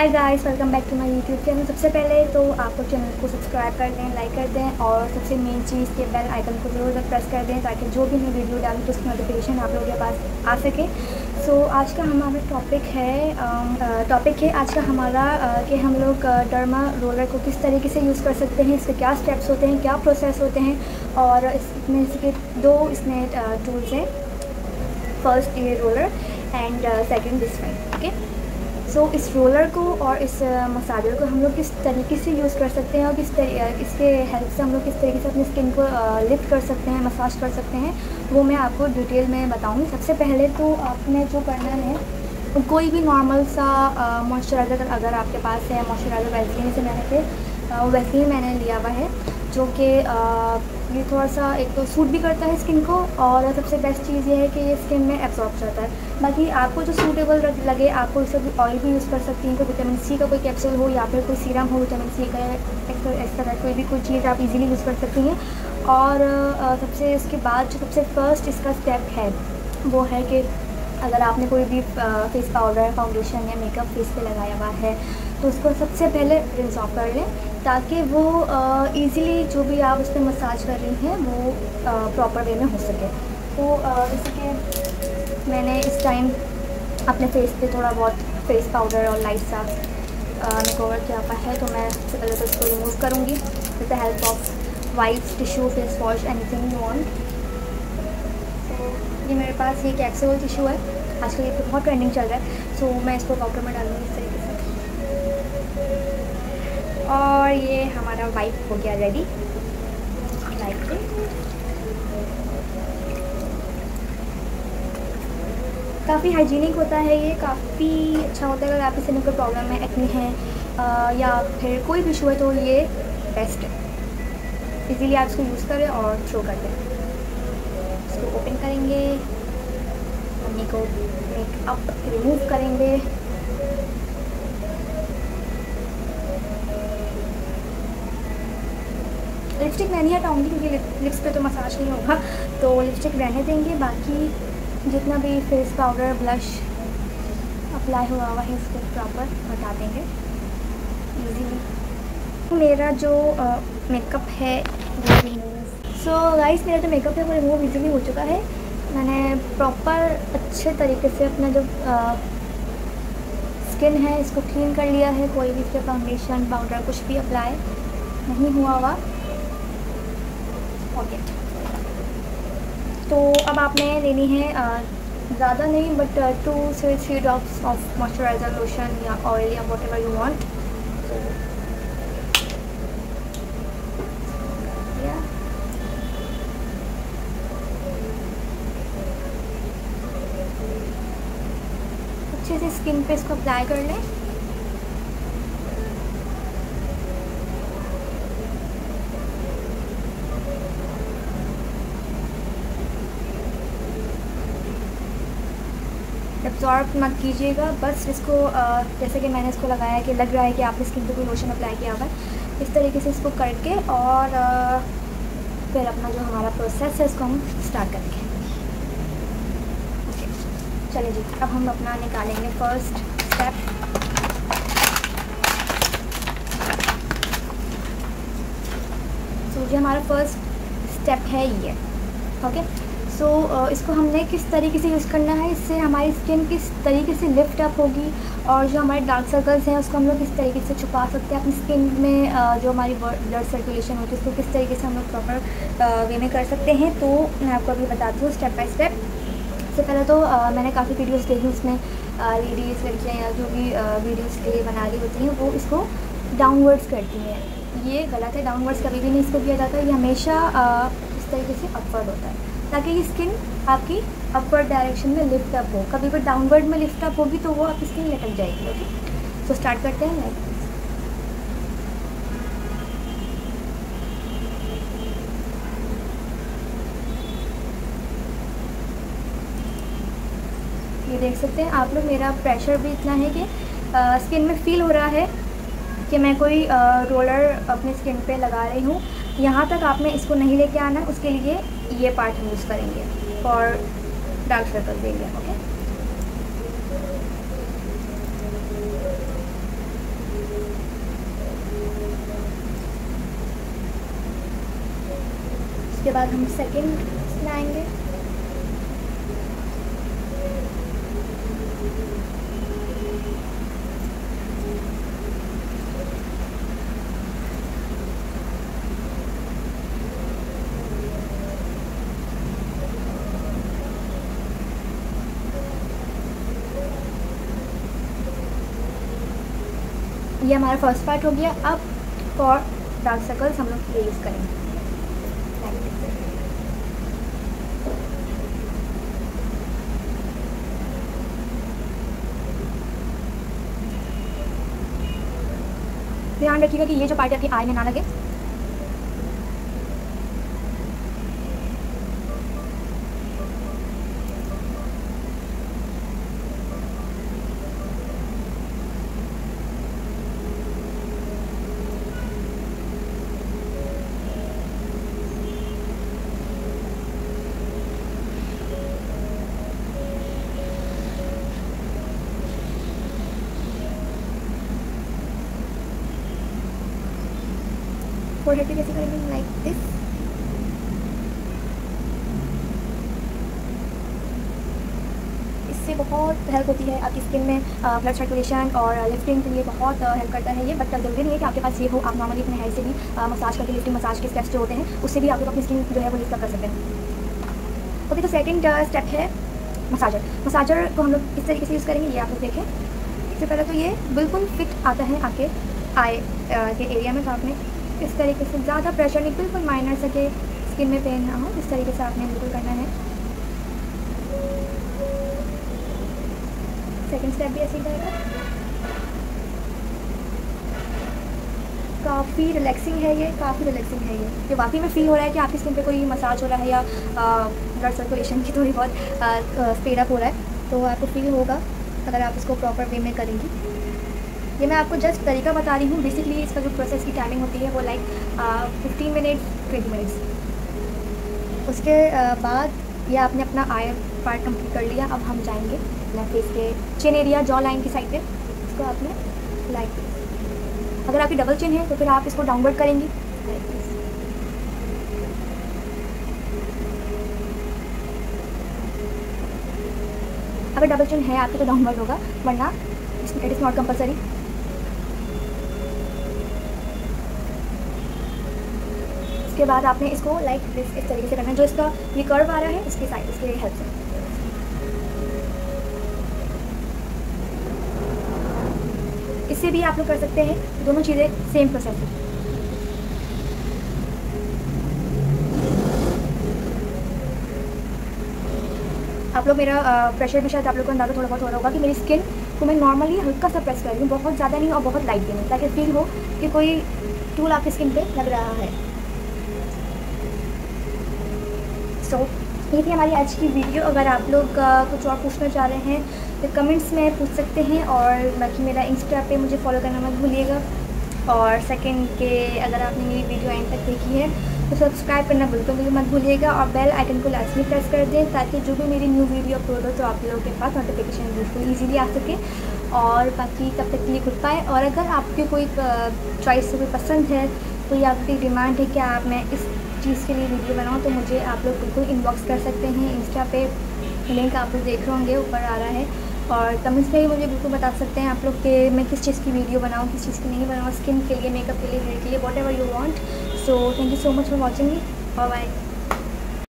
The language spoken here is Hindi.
Hi guys welcome back to my YouTube channel सबसे पहले तो आपको चैनल को सब्सक्राइब कर दें लाइक कर दें और सबसे मेन चीज़ के बेल आइकन को ज़रूर प्रेस कर दें ताकि जो भी मैं वीडियो डालूँ तो उसकी नोटिफिकेशन आप लोगों के पास आ सके। सो so, आज का हमारा टॉपिक है टॉपिक है आज का हमारा कि हम लोग डर्मा रोलर को किस तरीके से यूज़ कर सकते हैं इसके क्या स्टेप्स होते हैं क्या प्रोसेस होते हैं और इसमें इसके दो इसमें टूल्स हैं। फ़र्स्ट ये roller and second this okay so इस रोलर को और इस मसाजर को हम लोग किस तरीके से यूज़ कर सकते हैं और किस इसके हेल्प से हम लोग किस तरीके से अपनी स्किन को लिफ्ट कर सकते हैं मसाज कर सकते हैं, वो मैं आपको डिटेल में बताऊँगी। सबसे पहले तो आपने जो करना है, कोई भी नॉर्मल सा मॉइस्चराइज़र अगर आपके पास है मॉइस्चराइज़र वैसलीन से मैंने फिर वैसलीन मैंने लिया हुआ है, जो कि ये थोड़ा सा एक तो सूट भी करता है स्किन को और सबसे बेस्ट चीज़ ये है कि ये स्किन में एब्जॉर्ब जाता है। बाकी आपको जो सूटेबल लगे आपको इसे ऑयल भी यूज़ कर सकती हैं, कोई विटामिन सी का कोई कैप्सूल हो या फिर कोई सीरम हो विटामिन सी का इस तरह कोई भी कोई चीज़ आप इजीली यूज़ कर सकती हैं। और सबसे इसके बाद जो सबसे फ़र्स्ट इसका स्टेप है, वो है कि अगर आपने कोई भी फेस पाउडर फाउंडेशन या मेकअप फेस पे लगाया हुआ है तो उसको सबसे पहले रिंस ऑफ़ कर लें, ताकि वो इजीली जो भी आप उस पर मसाज कर रही हैं, वो प्रॉपर वे में हो सके। तो जैसे कि मैंने इस टाइम अपने फेस पे थोड़ा बहुत फेस पाउडर और लाइट सा मेकओवर किया हुआ है तो मैं सबसे पहले तो इसको रिमूव करूँगी with the help of white tissue face wash anything you want तो ये मेरे पास ये कैप्सूल टिश्यू है। आजकल ये बहुत ट्रेंडिंग चल रहा है। सो मैं इसको पाउडर में डालूँगी इस तरीके से। और ये हमारा वाइप हो गया रेडी काफ़ी हाइजीनिक होता है ये। काफ़ी अच्छा होता है। अगर आप स्किन कोई प्रॉब्लम है एक्नी है या फिर कोई भी इशू है तो ये बेस्ट है। इजीली आप इसको यूज़ करें और थ्रो कर दें। इसको ओपन करेंगे। मम्मी को मेकअप रिमूव करेंगे। लिपस्टिक मैं नहीं हटाऊँगी क्योंकि लिप्स पे तो मसाज नहीं होगा। तो लिपस्टिक रहने देंगे। बाकी जितना भी फेस पाउडर ब्लश अप्लाई हुआ हुआ है, उसको प्रॉपर हटा देंगे। ईजीली मेरा जो मेकअप है, वो रिमूव सो गाइस मेरा जो मेकअप है, वो रिमूव ईजीली हो चुका है। मैंने प्रॉपर अच्छे तरीके से अपना जो स्किन है, इसको क्लीन कर लिया है। कोई भी इस पर फाउंडेशन पाउडर कुछ भी अप्लाई नहीं हुआ हुआ। ओके तो अब आपने लेनी है ज़्यादा नहीं बट टू से three drops of moisturiser lotion या ऑयल या वॉट एवर यू वॉन्ट अच्छे से स्किन पे इसको अप्लाई कर लें। एब्जॉर्ब मत कीजिएगा, बस इसको जैसे कि मैंने इसको लगाया कि लग रहा है कि आपने स्किन पर कोई लोशन अप्लाई किया हुआ है, इस तरीके से इसको करके और फिर अपना जो हमारा प्रोसेस है, इसको हम स्टार्ट करेंगे। चलिए जी अब हम अपना निकालेंगे फ़र्स्ट स्टेप सो so, जी हमारा फ़र्स्ट स्टेप है ये। ओके सो so, इसको हमने किस तरीके से यूज़ करना है? इससे हमारी स्किन किस तरीके से लिफ्ट अप होगी? और जो हमारे डार्क सर्कल्स हैं उसको हम लोग किस तरीके से छुपा सकते हैं? अपनी स्किन में जो हमारी ब्लड सर्कुलेशन होती है उसको किस तरीके से हम लोग प्रॉपर वे में कर सकते हैं? तो मैं आपको अभी बताती हूँ स्टेप बाई स्टेप सबसे पहले तो आ, मैंने काफ़ी वीडियोस देखी उसमें लेडीज़ लड़कियाँ या जो भी वीडियोस के लिए बना रही होती हैं वो इसको डाउनवर्ड्स करती हैं। ये गलत है डाउनवर्ड्स कभी भी नहीं इसको किया जाता ये हमेशा इस तरीके से अपवर्ड होता है। ताकि ये स्किन आपकी अपवर्ड डायरेक्शन में लिफ्ट अप हो। कभी भी डाउनवर्ड में लिफ्ट अप होगी तो वो आपकी स्किन लटक जाएगी ओके तो स्टार्ट करते हैं देख सकते हैं। आप लोग, मेरा प्रेशर भी इतना है कि स्किन में फील हो रहा है कि मैं कोई रोलर अपने स्किन पे लगा रही हूँ। यहाँ तक आपने इसको नहीं लेके आना, उसके लिए ये पार्ट हम यूज़ करेंगे और डार्क सर्कल देंगे ओके उसके बाद हम सेकेंड लाएँगे। ये हमारा फ़र्स्ट पार्ट हो गया। अब फॉर डार्क सर्कल्स हम लोग प्लेस करेंगे। ध्यान रखिएगा कि ये जो पार्ट आपकी आई में ना लगे फोर पे कैसे करेंगे लाइक दिस इससे बहुत हेल्प होती है आपकी स्किन में ब्लड सर्कुलेशन और लिफ्टिंग के लिए बहुत हेल्प करता है ये बट ज़रूरी नहीं है कि आपके पास ये हो, आप नॉर्मली अपने हेयर से भी मसाज करके लिफ्टिंग मसाज के स्टेप्स जो होते हैं, उससे भी आप लोग अपनी स्किन जो है वो लिफ्ट कर सकते हैं। ओके तो सेकेंड स्टेप है मसाजर मसाजर को हम लोग इस तरीके से यूज़ करेंगे, ये आप लोग देखें। इससे पहले तो ये बिल्कुल फिट आता है आपके आई के एरिया में तो आपने इस तरीके से ज़्यादा प्रेशर नहीं, बिल्कुल माइनर सके स्किन में पेन ना हो, इस तरीके से आपने बिल्कुल करना है। सेकेंड स्टेप भी ऐसे रहेगा। काफ़ी रिलैक्सिंग है ये, काफ़ी रिलैक्सिंग है ये। ये वाकई में फील हो रहा है कि आपकी स्किन पे कोई मसाज हो रहा है या ब्लड सर्कुलेशन की थोड़ी बहुत स्पीड अप हो रहा है तो आपको फील होगा, अगर आप इसको प्रॉपर वे में करेंगी। ये मैं आपको जस्ट तरीका बता रही हूँ। बेसिकली इसका जो प्रोसेस की टाइमिंग होती है, वो like fifteen minute twenty minutes उसके बाद ये आपने अपना आई पार्ट कंप्लीट कर लिया। अब हम जाएँगे अपना फेस के चिन एरिया जॉ लाइन की साइड पे। इसको आपने लाइक अगर आपकी डबल चिन है तो फिर आप इसको डाउनवर्ड करेंगी। अगर डबल चिन है आपके तो डाउनवर्ड होगा, वरना इट इज़ नॉट कंपलसरी उसके बाद आपने इसको लाइक दिस इस तरीके से करना जो इसका ये कर्व आ रहा है, इसकी साइड इसके हेल्प से। इससे भी आप लोग कर सकते हैं, दोनों चीज़ें सेम प्रोसेस है आप लोग मेरा प्रेशर भी शायद आप लोग को अंदाज़ा थोड़ा बहुत हो रहा होगा कि मेरी स्किन को मैं नॉर्मली हल्का सा प्रेस कर रही हूँ, बहुत ज़्यादा नहीं और बहुत लाइट भी नहीं ताकि फील हो कि कोई टूल आपकी स्किन पे लग रहा है। सो ये थी हमारी आज की वीडियो अगर आप लोग कुछ और पूछना चाह रहे हैं तो कमेंट्स में पूछ सकते हैं और बाकी मेरा इंस्टा पे मुझे फॉलो करना मत भूलिएगा. और सेकंड के अगर आपने मेरी वीडियो एंड तक देखी है तो सब्सक्राइब करना बिल्कुल भी मत भूलिएगा और बेल आइकन को लाजमी प्रेस कर दें ताकि जो भी मेरी न्यू वीडियो अपलोड हो तो आप लोगों के पास नोटिफिकेशन बिल्कुल ईजीली आ सके और बाकी तब तक के लिए पाए और अगर आपकी कोई चॉइस कोई पसंद है, कोई आपकी डिमांड है कि आप मैं इस चीज़ के लिए वीडियो बनाऊँ तो मुझे आप लोग बिल्कुल इनबॉक्स कर सकते हैं। इंस्टा पे लिंक आप लोग देख रहे होंगे, ऊपर आ रहा है। और कमेंट्स में ही मुझे बिल्कुल बता सकते हैं आप लोग के मैं किस चीज़ की वीडियो बनाऊँ, किस चीज़ की नहीं बनाऊँ स्किन के लिए मेकअप के लिए हेयर के लिए whatever you want so thank you so much for watching me bye